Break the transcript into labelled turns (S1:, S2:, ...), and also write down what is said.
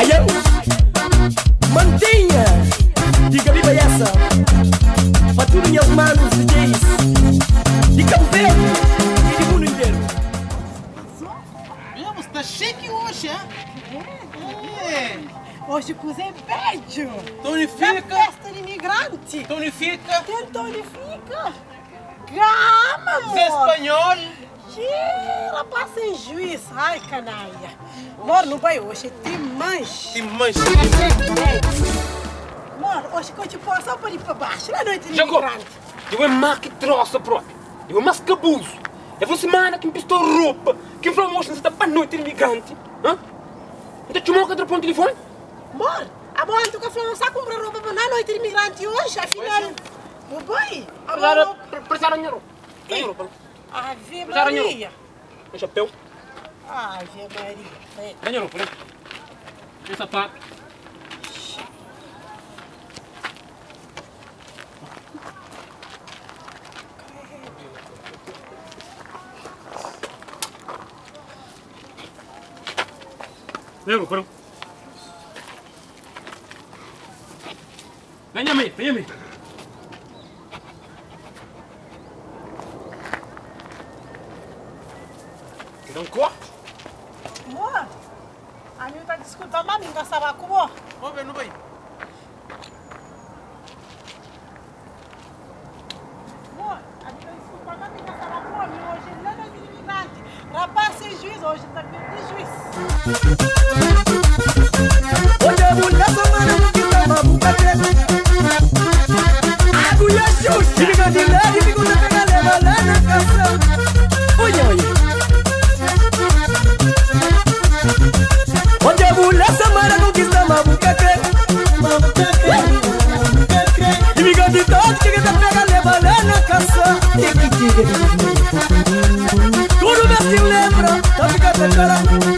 S1: Ayão Mantenha Diga viva essa Para minhas manos DJs De Cabo Verde E do mundo inteiro
S2: Vemos, tá chique hoje, hein? É.
S3: Hoje cozinha beijo.
S2: Tonifica.
S3: Na festa de imigrante.
S2: Tonifica.
S3: Tem tonifica. Gama, amor.
S2: Espanhol.
S3: Ela passa em juiz. Ai, canalha. Amor, não vai hoje. Tem manche.
S2: Tem manche.
S3: Amor, hoje que eu te posso só para ir para baixo. Na noite de imigrante.
S4: eu é má que troça próprio. Eu é mais cabuso. É você semana que me pistou roupa. Que falou moça está para noite de imigrante. Hã? Então te moca o telefone?
S3: Amor, amor, tu quer falar, sabe comprar roupa para na noite de imigrante hoje? Afinal, o boi.
S4: Precisaram, precisaram de roupa. Tem roupa.
S3: Ave Maria.
S4: roupa. Um chapéu.
S3: Ave Maria. É.
S4: Tem roupa, né? Tem sapato. Tem roupa, não? Venha, um corte?
S3: Amor, a minha tá discutindo, mas minha estava com o
S2: Vamos ver, não vai.
S3: A tá hoje. Não é. Rapaz sem juiz, hoje tá de juiz.
S1: Olha mulher tomando que tá maluca Agulha xuxa Fica de leve antiga da Tudo lembra